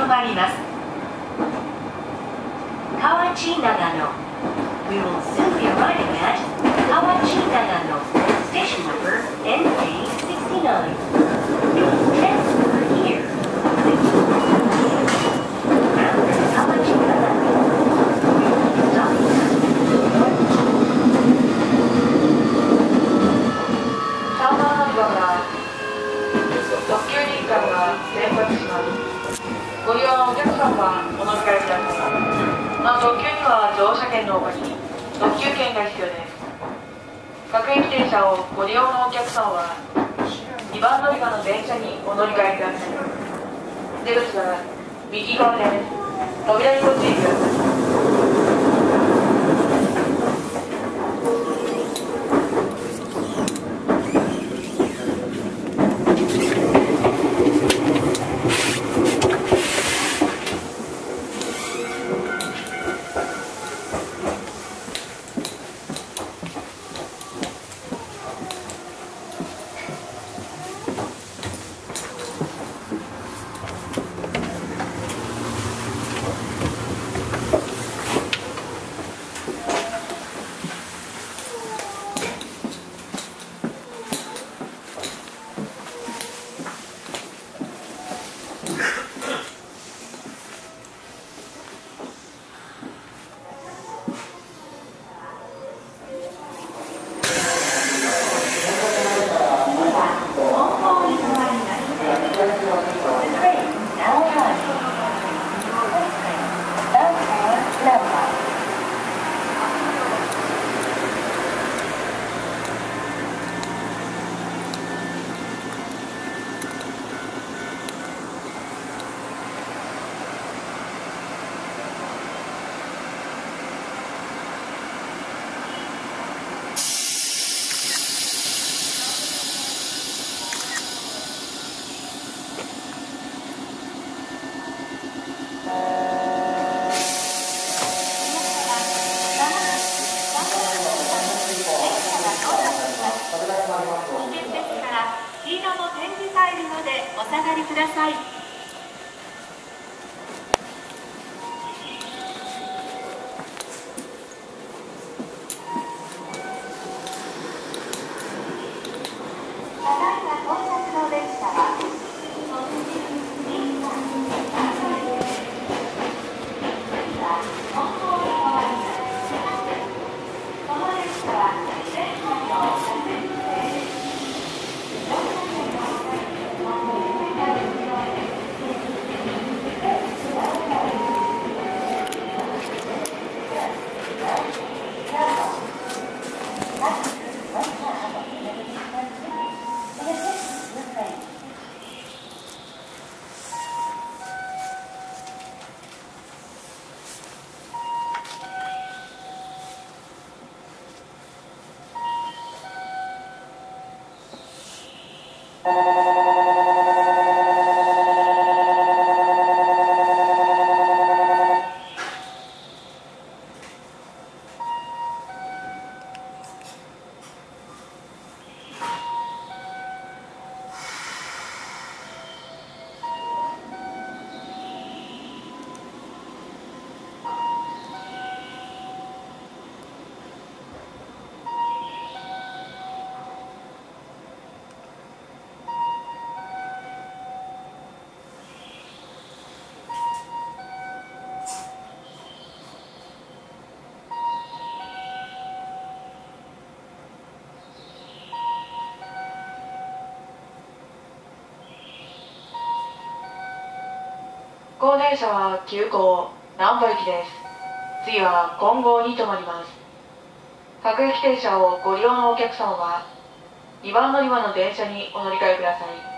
止まります河内長野 We will soon be arriving at Kawachi Nagano. Station number NK69. Transfer here. Bound for Kawachi Nagano. We will be stopping at 3番乗り場から特急林間が出発しますご利用のお客様はお乗り換えくださいなお特急には乗車券の他に特急券が必要です。各駅停車をご利用のお客様は2番乗り場の電車にお乗り換えください。出口は右側です。扉にご注意ください「高電車は急行南波行きです。次は金剛に停まります。各駅停車をご利用のお客様は2番乗り場の電車にお乗り換えください。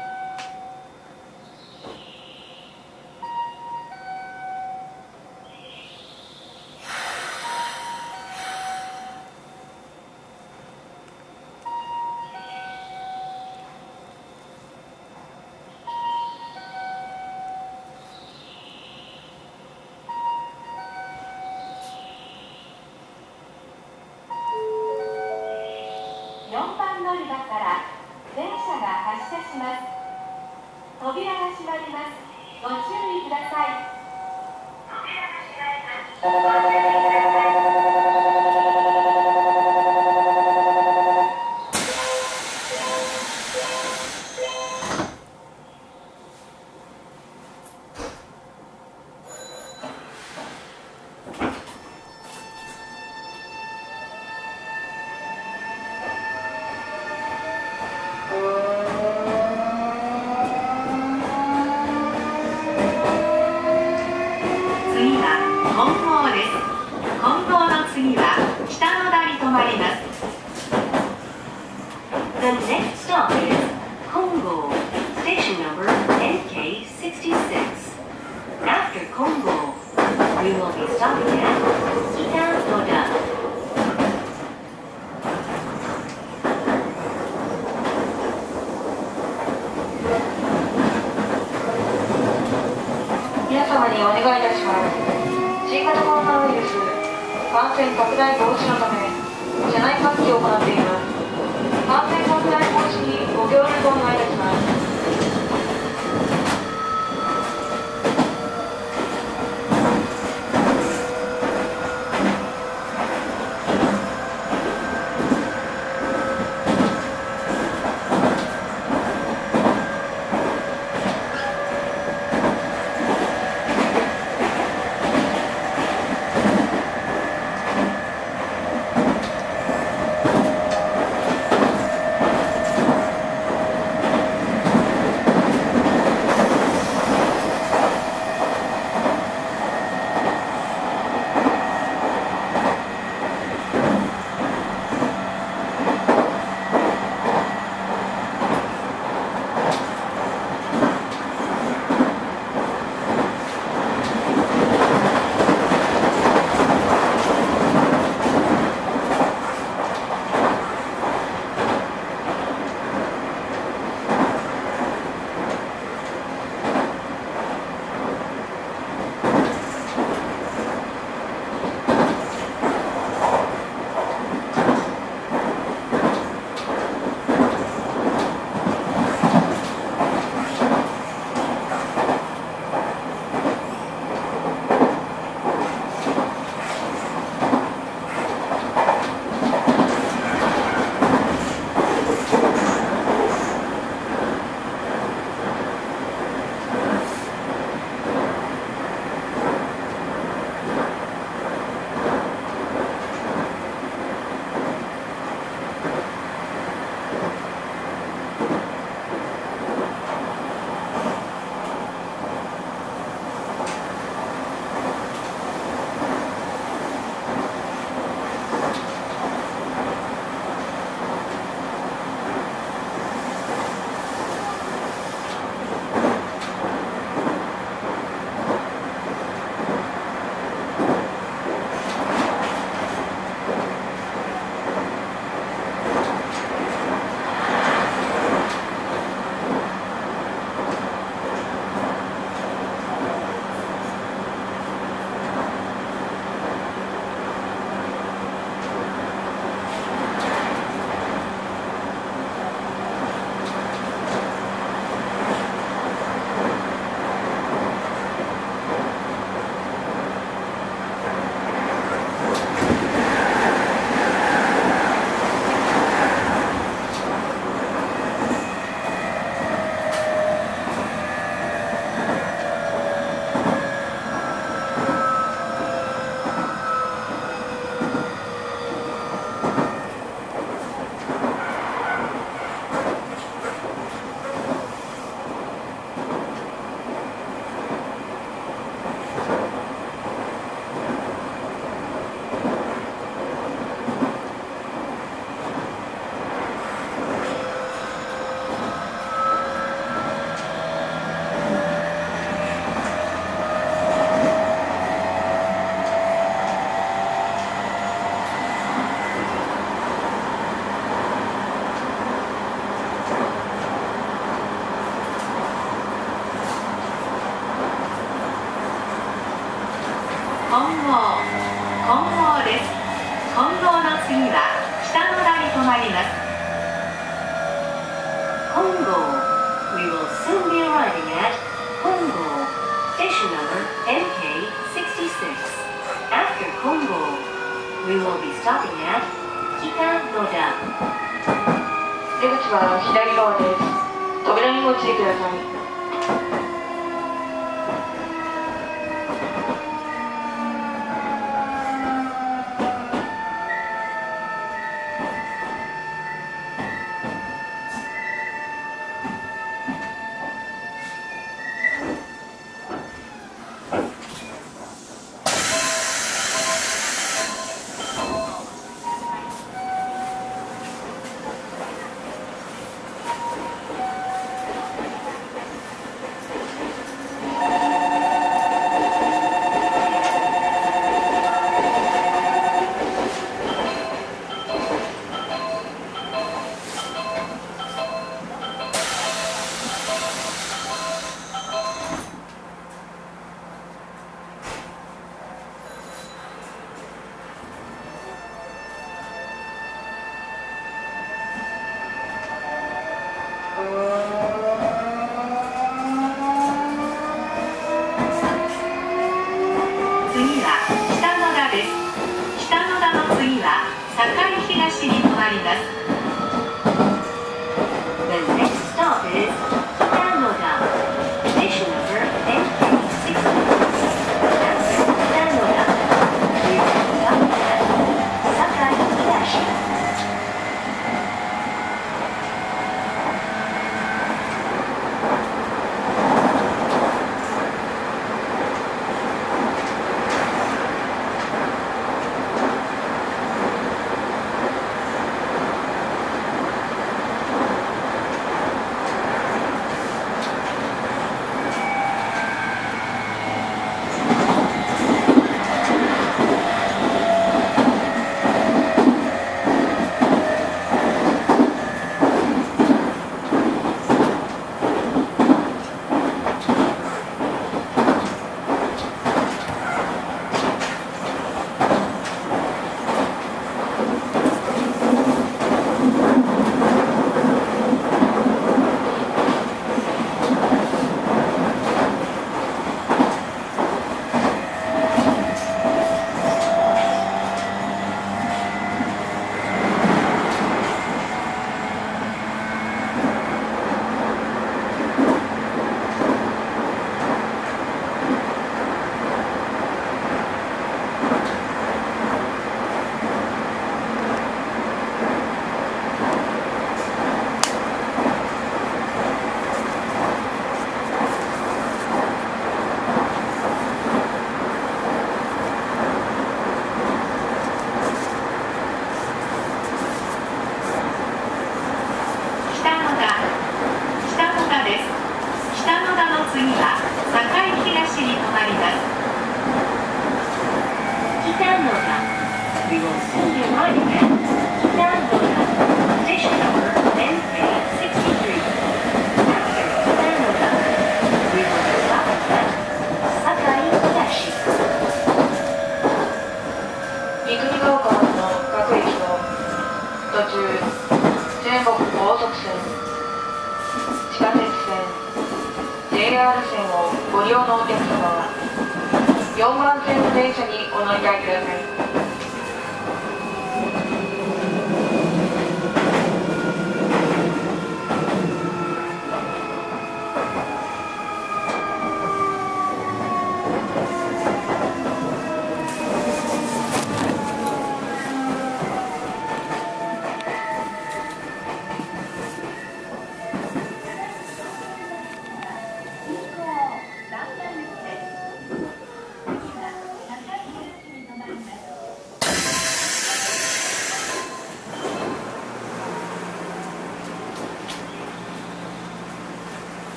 扉